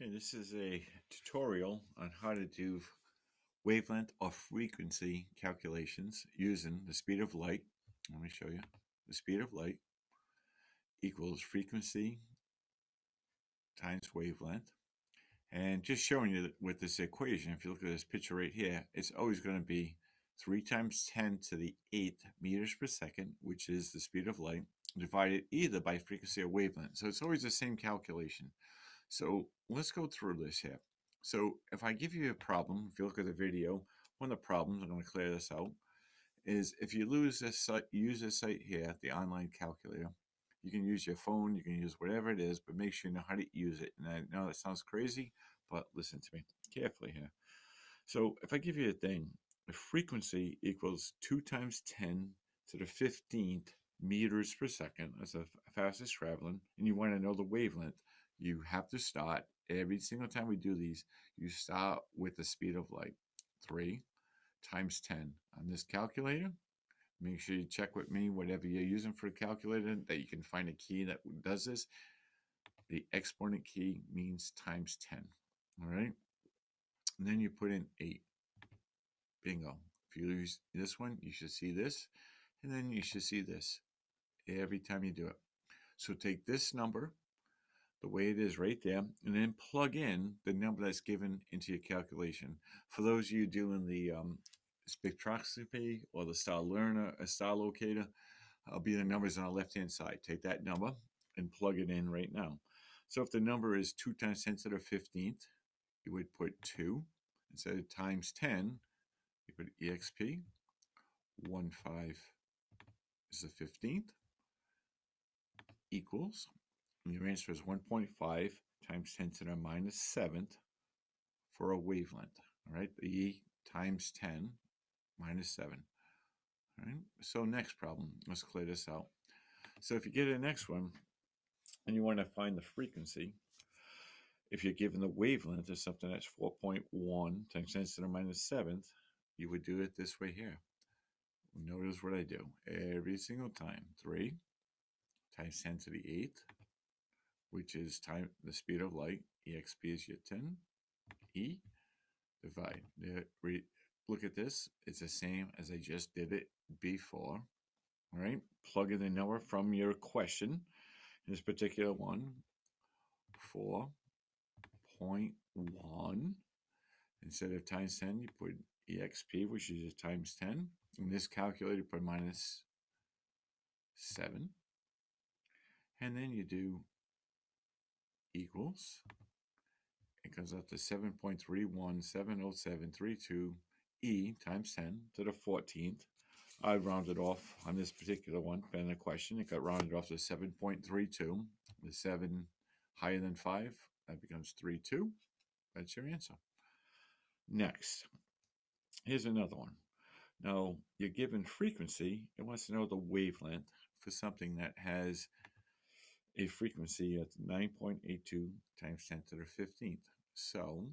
Okay, this is a tutorial on how to do wavelength or frequency calculations using the speed of light. Let me show you. The speed of light equals frequency times wavelength. And just showing you with this equation, if you look at this picture right here, it's always going to be 3 times 10 to the 8th meters per second, which is the speed of light, divided either by frequency or wavelength. So it's always the same calculation. So let's go through this here. So if I give you a problem, if you look at the video, one of the problems, I'm going to clear this out, is if you lose this site, use this site here, the online calculator, you can use your phone, you can use whatever it is, but make sure you know how to use it. And I know that sounds crazy, but listen to me carefully here. So if I give you a thing, the frequency equals 2 times 10 to the 15th meters per second. That's the fastest traveling. And you want to know the wavelength you have to start every single time we do these, you start with the speed of light. Three times 10 on this calculator. Make sure you check with me, whatever you're using for a calculator, that you can find a key that does this. The exponent key means times 10. All right. And then you put in 8. Bingo. If you use this one, you should see this. And then you should see this every time you do it. So take this number the way it is right there, and then plug in the number that's given into your calculation. For those of you doing the um, spectroscopy or the star learner, a star locator, I'll be the numbers on the left hand side. Take that number and plug it in right now. So if the number is 2 times 10 to the 15th, you would put 2. Instead of times 10, you put EXP. 1 5 is the 15th equals your answer is 1.5 times 10 to the minus 7th for a wavelength. All right, E times 10 minus 7. All right, so next problem. Let's clear this out. So if you get the next one and you want to find the frequency, if you're given the wavelength of something that's 4.1 times 10 to the minus 7th, you would do it this way here. Notice what I do every single time. 3 times 10 to the 8th which is time the speed of light. exp is your 10. E divide. Look at this. It's the same as I just did it before. All right. Plug in the number from your question. In this particular one, 4.1. Instead of times 10, you put exp, which is times 10. In this calculator, put minus 7. And then you do equals, it comes out to 7.317072 e times 10 to the 14th. I rounded off on this particular one, on the question, it got rounded off to 7.32. The 7 higher than 5, that becomes 32. That's your answer. Next, here's another one. Now, you're given frequency, it wants to know the wavelength for something that has a frequency of 9.82 times 10 to the 15th. So,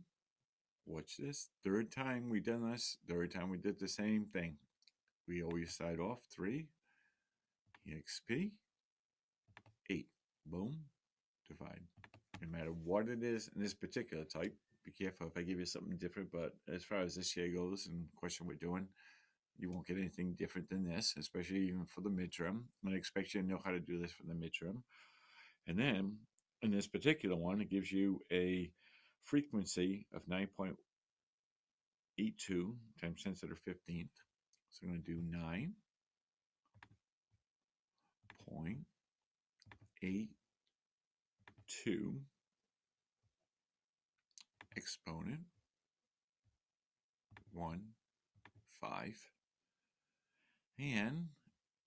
watch this. Third time we done this, third time we did the same thing. We always start off 3, exp, 8. Boom, divide. No matter what it is in this particular type, be careful if I give you something different, but as far as this year goes and question we're doing, you won't get anything different than this, especially even for the midterm. To expect you to know how to do this for the midterm. And then in this particular one, it gives you a frequency of 9.82 times 10 to the 15th. So I'm going to do 9.82 exponent 1, 5, and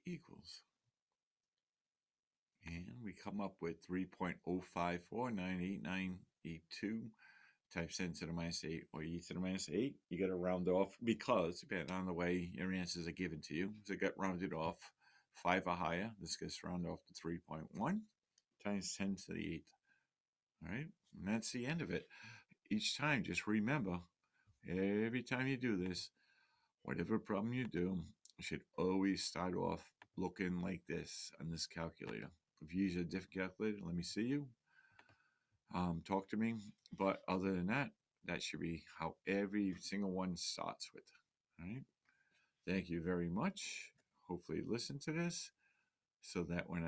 equals and we come up with 3.05498982 times 10 to the minus 8 or e to the minus 8. You got to round off because, depending on the way your answers are given to you, so got rounded off 5 or higher. This gets rounded off to 3.1 times 10 to the 8th. All right, and that's the end of it. Each time, just remember every time you do this, whatever problem you do, you should always start off looking like this on this calculator. If you use a different calculator, let me see you. um, talk to me. But other than that, that should be how every single one starts with. All right. Thank you very much. Hopefully, listen to this so that when I